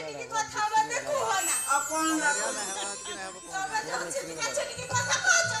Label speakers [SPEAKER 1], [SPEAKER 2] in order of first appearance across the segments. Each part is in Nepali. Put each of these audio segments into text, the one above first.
[SPEAKER 1] ছেলেটিকে কথা বলতে কুহ না
[SPEAKER 2] আপন লাগো না
[SPEAKER 1] তবে তো ছেলেটিকে কথা কইছো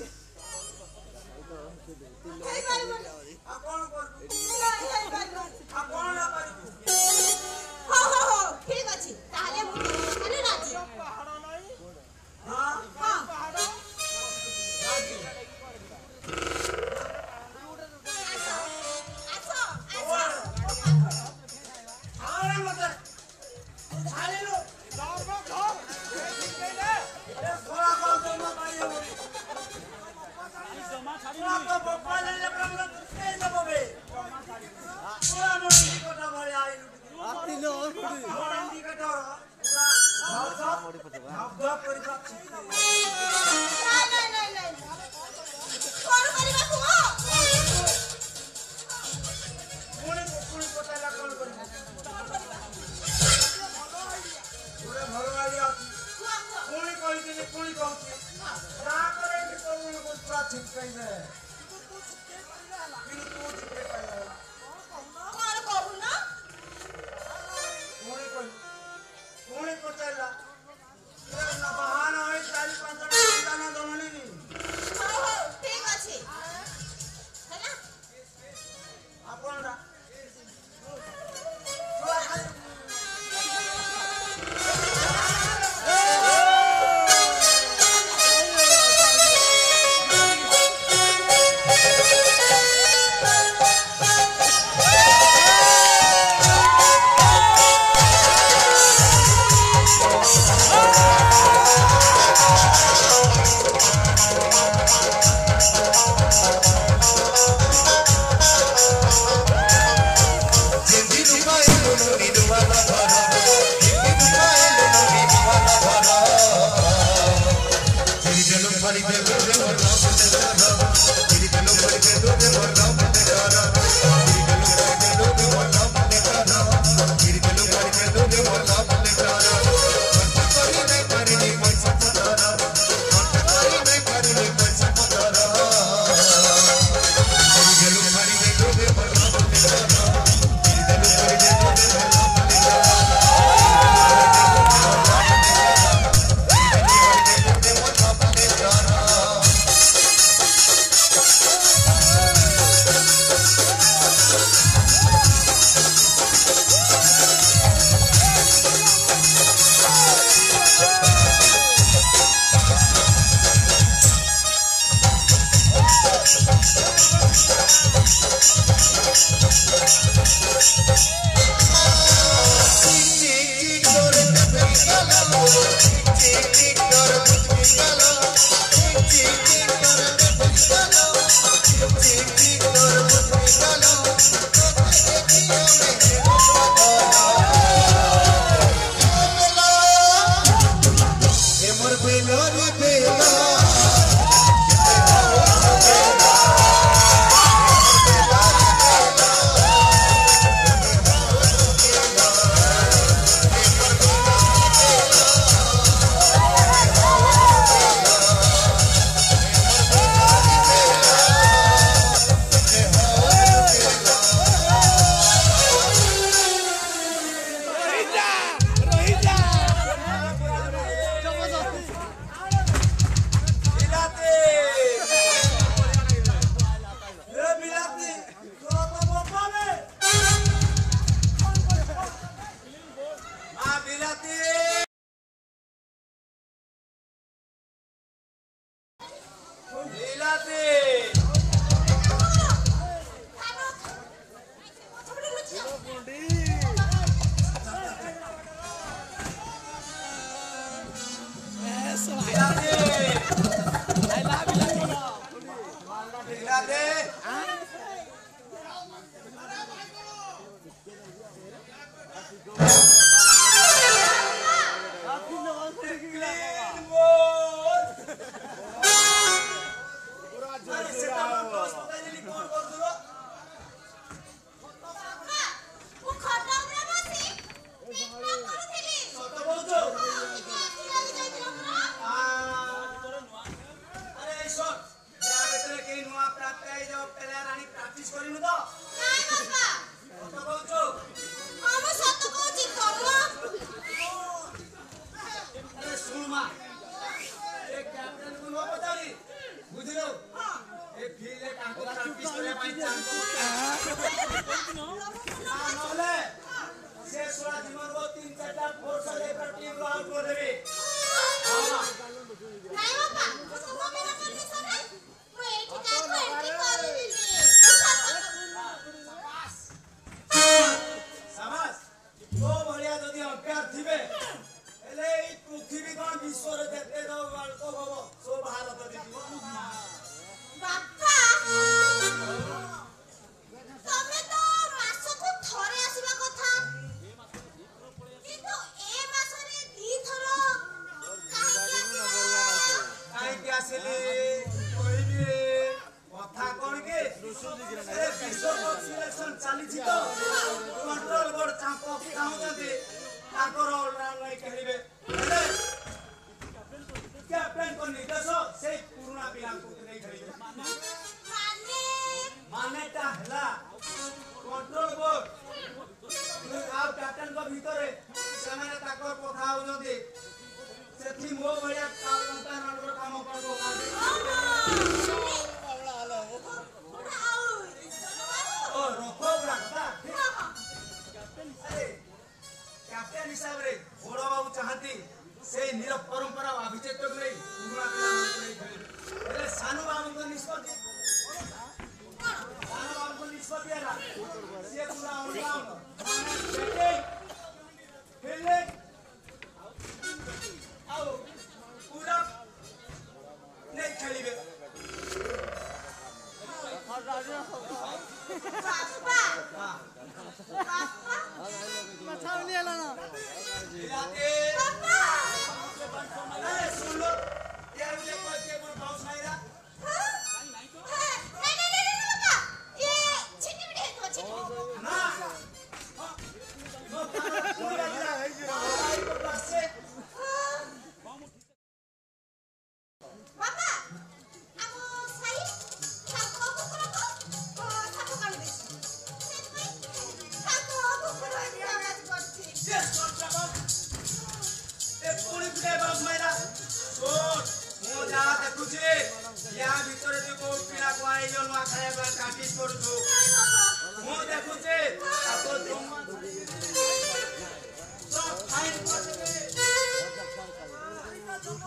[SPEAKER 2] Like.
[SPEAKER 3] टिक टिक डर Gracias.
[SPEAKER 1] no.
[SPEAKER 3] সেই নীরৱ পৰম্পৰা बाबुको बाबुको नै
[SPEAKER 1] Papá.
[SPEAKER 3] Papá.